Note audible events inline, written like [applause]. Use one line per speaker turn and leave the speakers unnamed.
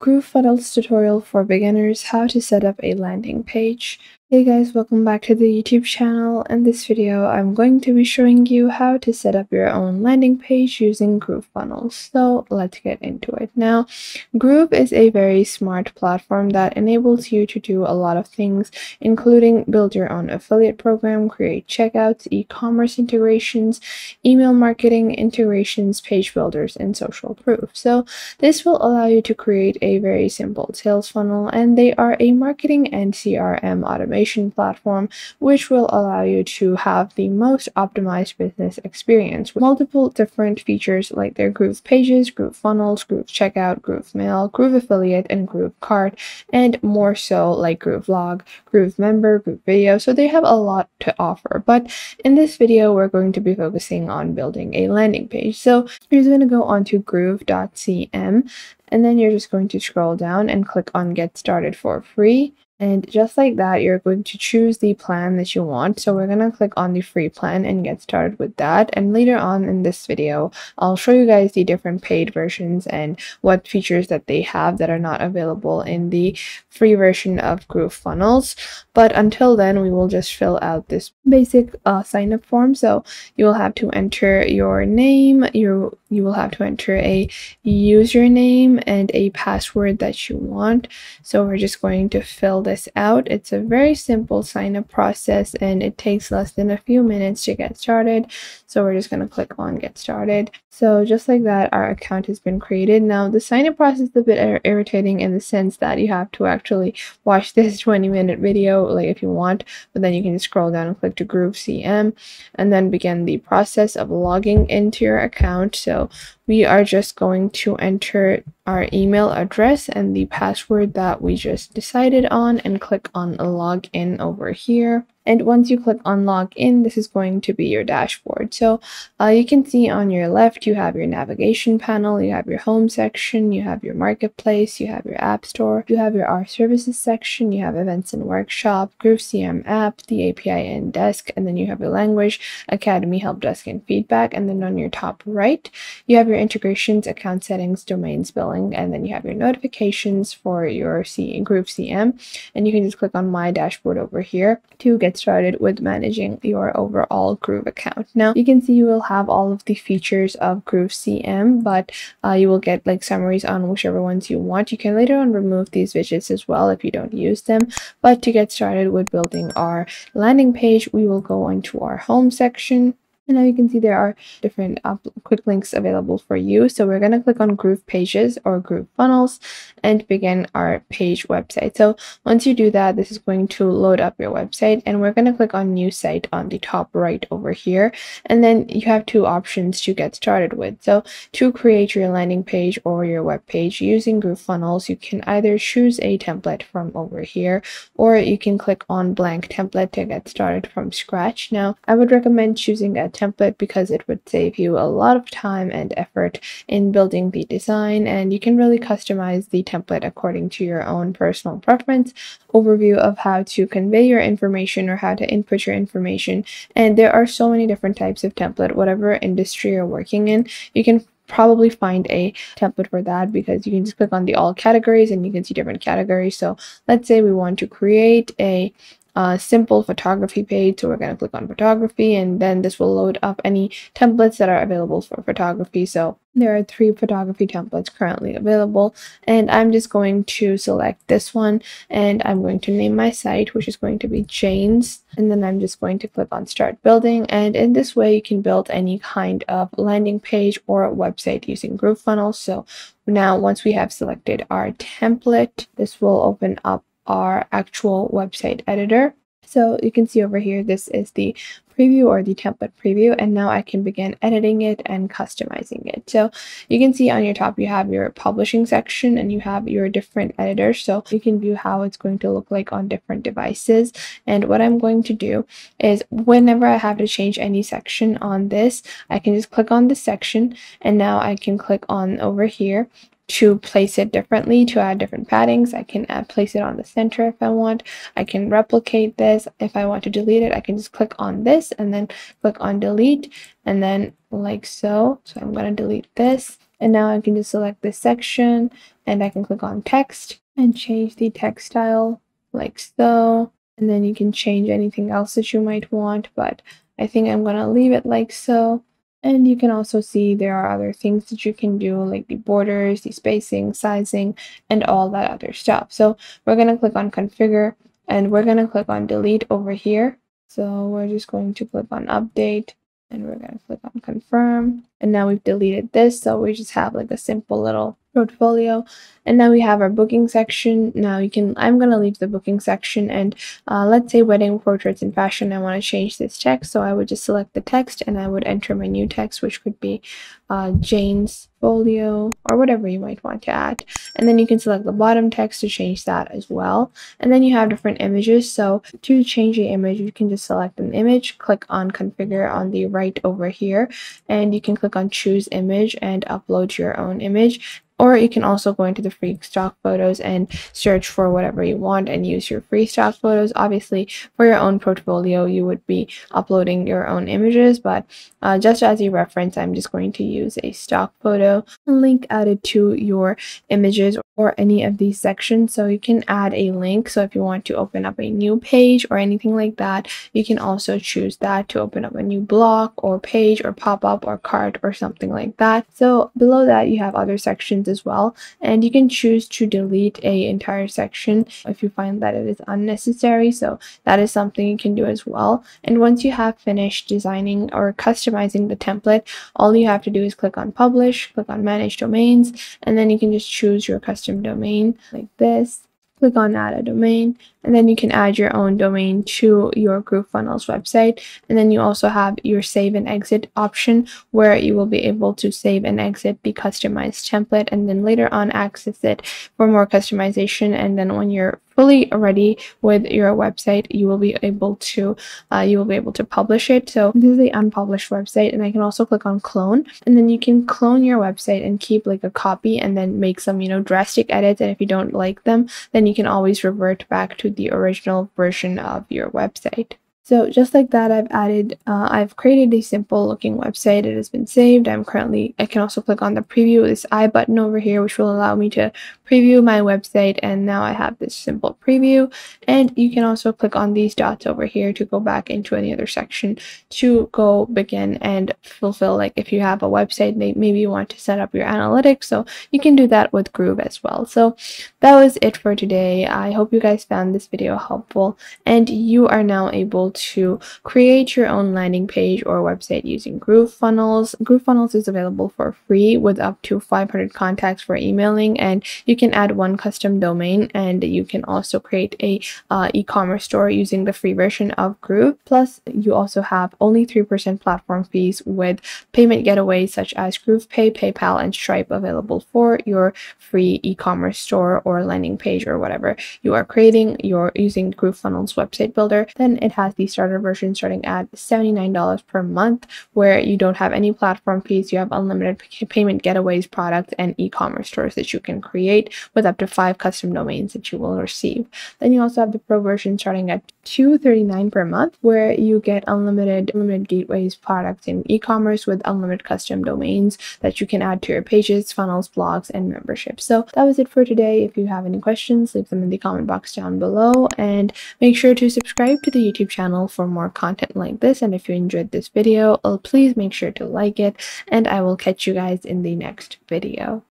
GrooveFunnels tutorial for beginners how to set up a landing page. Hey guys, welcome back to the YouTube channel. In this video, I'm going to be showing you how to set up your own landing page using GrooveFunnels. So let's get into it. Now, Groove is a very smart platform that enables you to do a lot of things, including build your own affiliate program, create checkouts, e-commerce integrations, email marketing integrations, page builders, and social proof. So this will allow you to create a very simple sales funnel, and they are a marketing and CRM automation automation platform, which will allow you to have the most optimized business experience with multiple different features like their Groove pages, Groove funnels, Groove checkout, Groove mail, Groove affiliate, and Groove cart, and more so like Groove blog, Groove member, Groove video. So they have a lot to offer. But in this video, we're going to be focusing on building a landing page. So you're just going to go onto groove.cm and then you're just going to scroll down and click on get started for free and just like that, you're going to choose the plan that you want. So we're going to click on the free plan and get started with that. And later on in this video, I'll show you guys the different paid versions and what features that they have that are not available in the free version of Groove Funnels. But until then, we will just fill out this basic uh, sign up form. So you will have to enter your name, your you will have to enter a username and a password that you want. So we're just going to fill this out. It's a very simple sign up process and it takes less than a few minutes to get started. So we're just going to click on get started. So just like that, our account has been created. Now the sign up process is a bit irritating in the sense that you have to actually watch [laughs] this 20 minute video like if you want, but then you can just scroll down and click to Groove CM and then begin the process of logging into your account. So so we are just going to enter our email address and the password that we just decided on and click on login over here. And once you click on login, this is going to be your dashboard. So uh, you can see on your left, you have your navigation panel, you have your home section, you have your marketplace, you have your app store, you have your R services section, you have events and workshop, Groove CM app, the API and desk, and then you have your language, academy, help desk, and feedback. And then on your top right, you have your integrations, account settings, domains, billing, and then you have your notifications for your C Groove CM. And you can just click on my dashboard over here to get started with managing your overall Groove account. Now you can see you will have all of the features of Groove CM, but uh, you will get like summaries on whichever ones you want. You can later on remove these widgets as well if you don't use them. But to get started with building our landing page, we will go into our home section and now you can see there are different uh, quick links available for you. So we're going to click on Groove Pages or Groove Funnels and begin our page website. So once you do that, this is going to load up your website and we're going to click on New Site on the top right over here. And then you have two options to get started with. So to create your landing page or your web page using Groove Funnels, you can either choose a template from over here or you can click on blank template to get started from scratch. Now, I would recommend choosing a template because it would save you a lot of time and effort in building the design and you can really customize the template according to your own personal preference overview of how to convey your information or how to input your information. And there are so many different types of template whatever industry you're working in you can probably find a template for that because you can just click on the all categories and you can see different categories. So let's say we want to create a uh, simple photography page. So we're going to click on photography and then this will load up any templates that are available for photography. So there are three photography templates currently available and I'm just going to select this one and I'm going to name my site which is going to be Jane's and then I'm just going to click on start building and in this way you can build any kind of landing page or website using GrooveFunnels. So now once we have selected our template this will open up our actual website editor. So you can see over here, this is the preview or the template preview, and now I can begin editing it and customizing it. So you can see on your top, you have your publishing section and you have your different editors. So you can view how it's going to look like on different devices. And what I'm going to do is whenever I have to change any section on this, I can just click on this section and now I can click on over here to place it differently to add different paddings. I can add, place it on the center if I want. I can replicate this. If I want to delete it, I can just click on this and then click on delete and then like so. So I'm going to delete this And now I can just select this section and I can click on text and change the text style like so. And then you can change anything else that you might want, but I think I'm going to leave it like so. And you can also see there are other things that you can do like the borders, the spacing, sizing, and all that other stuff. So we're going to click on configure and we're going to click on delete over here. So we're just going to click on update and we're going to click on confirm. And now we've deleted this. So we just have like a simple little portfolio. And now we have our booking section. Now you can i'm going to leave the booking section and uh, let's say wedding portraits and fashion. I want to change this text so i would just select the text and i would enter my new text which could be uh, jane's folio or whatever you might want to add. And then you can select the bottom text to change that as well. And then you have different images. So to change the image you can just select an image click on configure on the right over here and you can click on choose image and upload your own image or you can also go into the free stock photos and search for whatever you want and use your free stock photos. Obviously, for your own portfolio, you would be uploading your own images, but uh, just as a reference, I'm just going to use a stock photo link added to your images or any of these sections. So you can add a link. So if you want to open up a new page or anything like that, you can also choose that to open up a new block or page or pop up or cart or something like that. So below that, you have other sections as well. And you can choose to delete a entire section if you find that it is unnecessary. So that is something you can do as well. And once you have finished designing or customizing the template, all you have to do is click on publish, click on manage domains, and then you can just choose your custom domain like this. Click on add a domain and then you can add your own domain to your GrooveFunnels website. And then you also have your save and exit option where you will be able to save and exit the customized template and then later on access it for more customization. And then when you're fully ready with your website, you will be able to uh, you will be able to publish it. So this is the unpublished website and I can also click on clone and then you can clone your website and keep like a copy and then make some, you know, drastic edits. And if you don't like them, then you can always revert back to the original version of your website. So just like that, I've added, uh, I've created a simple looking website. It has been saved. I'm currently, I can also click on the preview, this I button over here, which will allow me to preview my website. And now I have this simple preview. And you can also click on these dots over here to go back into any other section to go begin and fulfill. Like if you have a website, maybe you want to set up your analytics. So you can do that with Groove as well. So that was it for today. I hope you guys found this video helpful and you are now able to create your own landing page or website using Groove Funnels. Groove Funnels is available for free with up to 500 contacts for emailing and you can add one custom domain and you can also create a uh, e-commerce store using the free version of Groove. Plus, you also have only 3% platform fees with payment getaways such as GroovePay, PayPal, and Stripe available for your free e-commerce store or landing page or whatever you are creating. You're using GrooveFunnels website builder. Then it has the starter version starting at $79 per month, where you don't have any platform fees, you have unlimited payment getaways products and e-commerce stores that you can create with up to five custom domains that you will receive. Then you also have the pro version starting at 239 per month, where you get unlimited unlimited gateways products in e-commerce with unlimited custom domains that you can add to your pages, funnels, blogs, and memberships. So that was it for today. If you have any questions, leave them in the comment box down below and make sure to subscribe to the YouTube channel for more content like this. And if you enjoyed this video, uh, please make sure to like it and I will catch you guys in the next video.